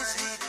is he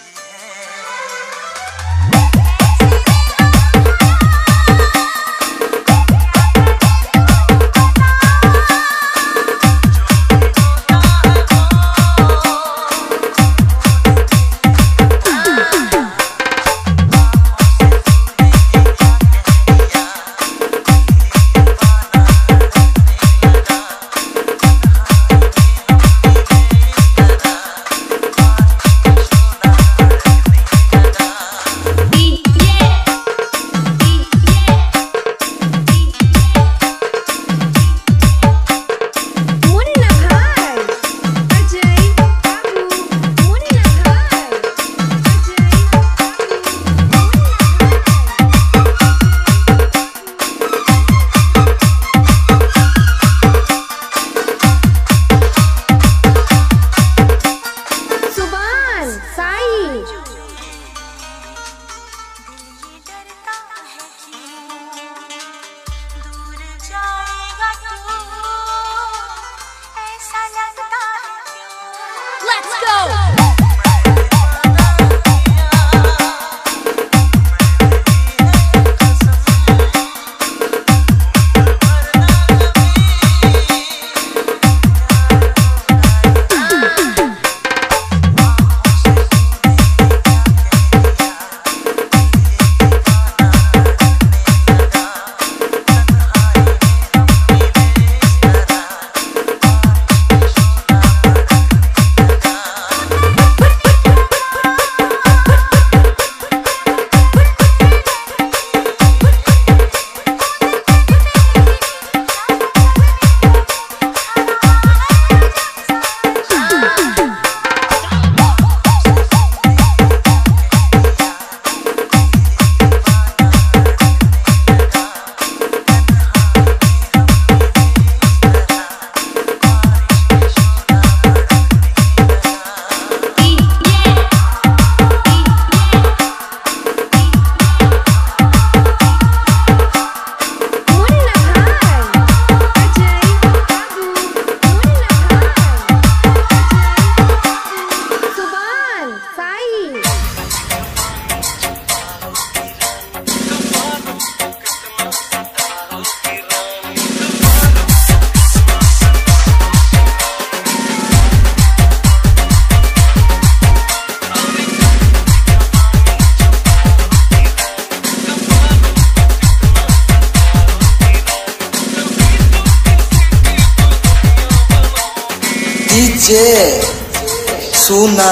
सुना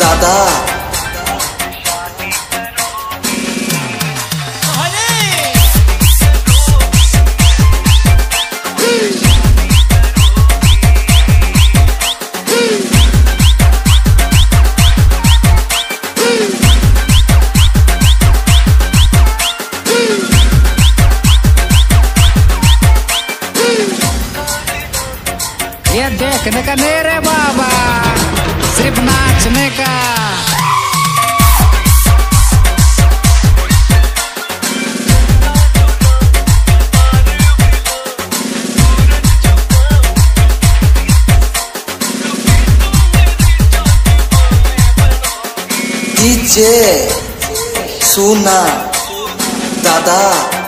दादा देखने का नहीं रे बाबा सिर्फ़ नाचने का। डीजे सुना दादा।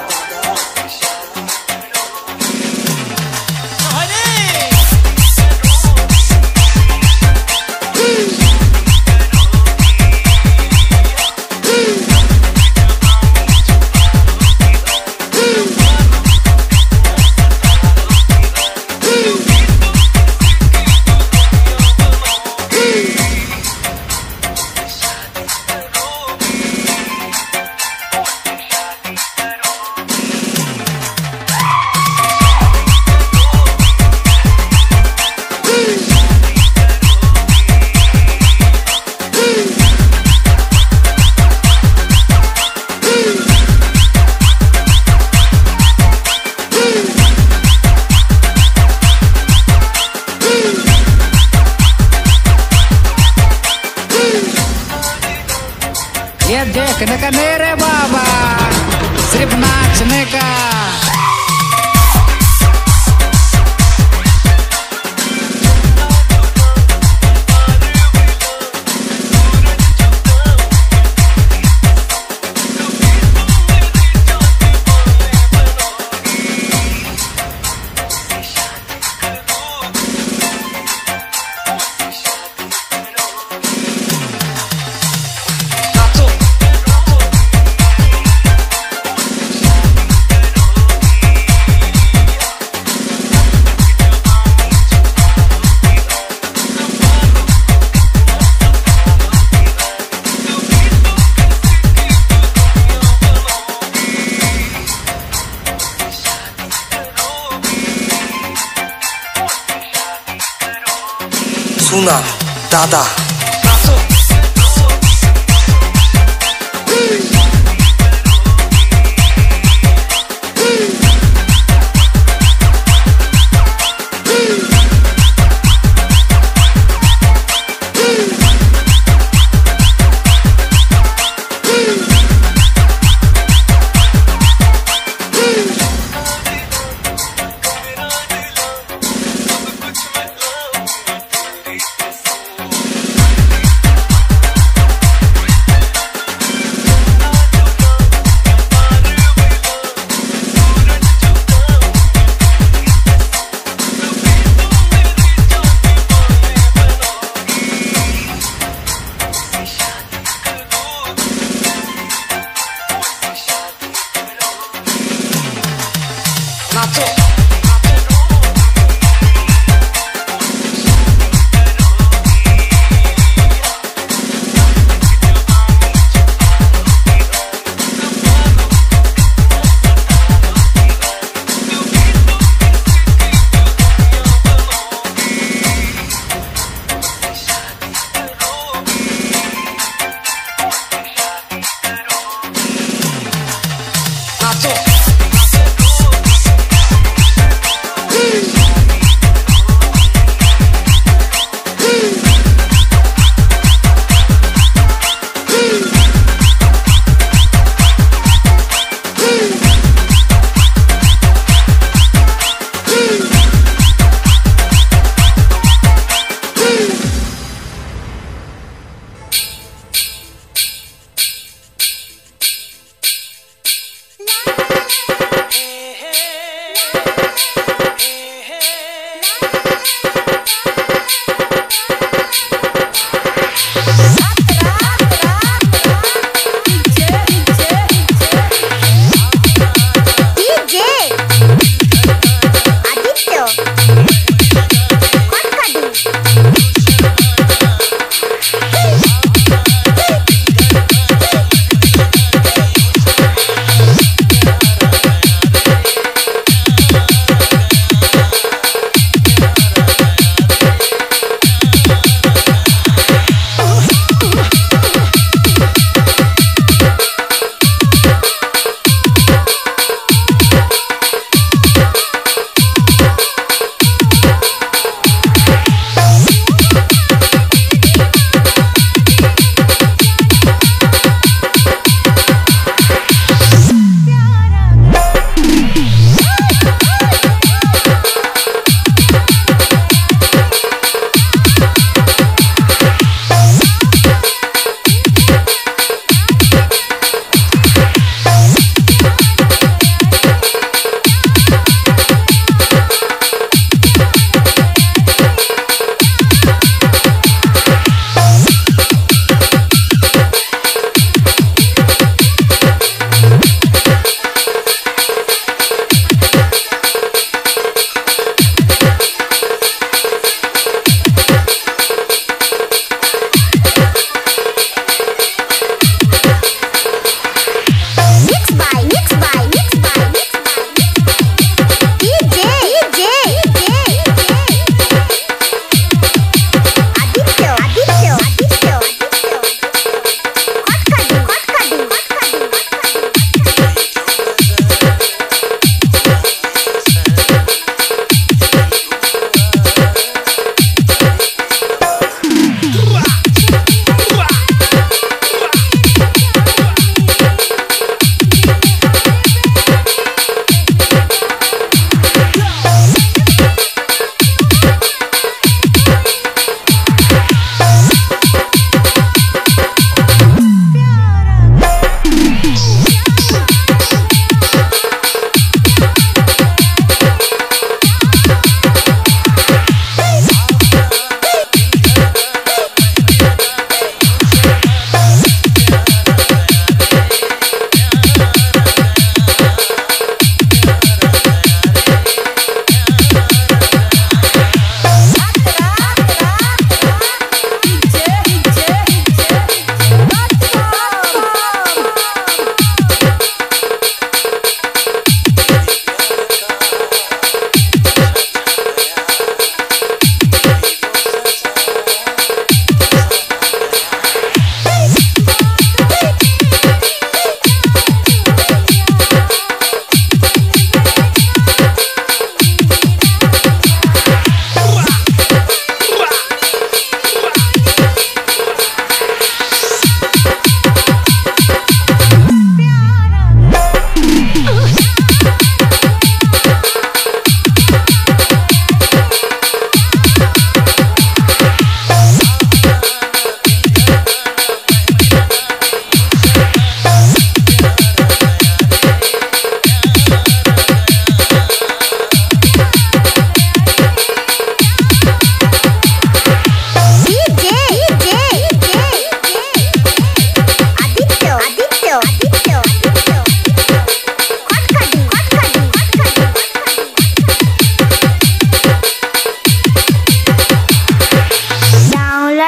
सुना दादा that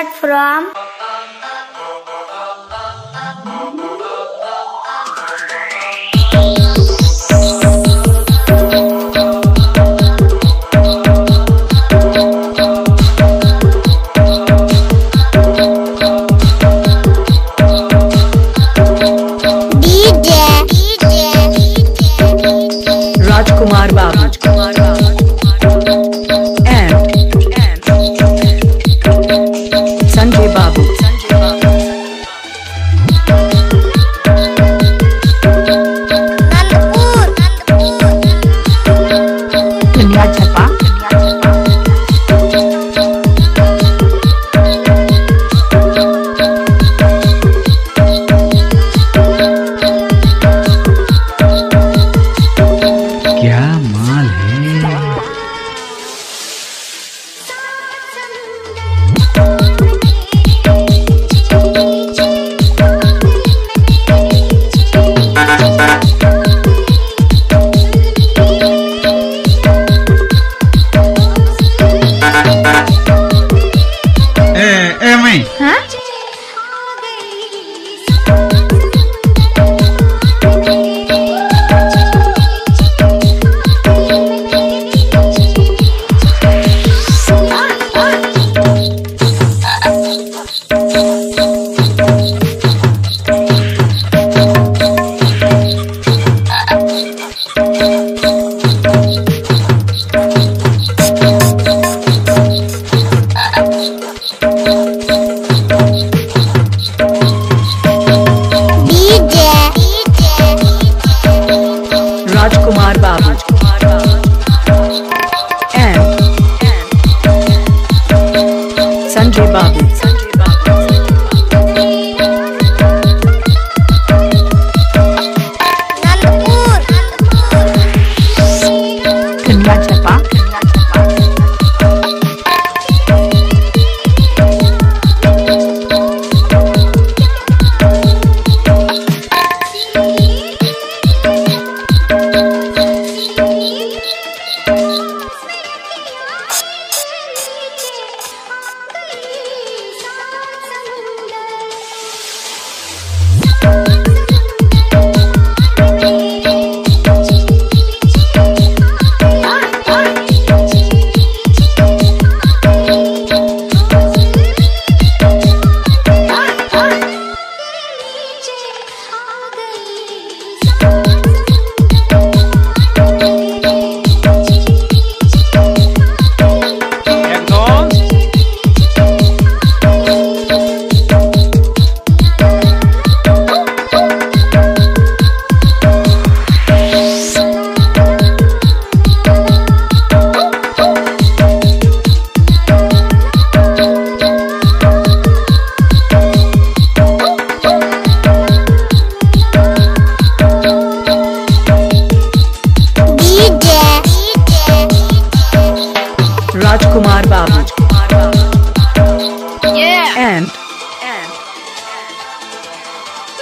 from?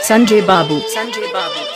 Sanjay Babu. Sanjay Babu.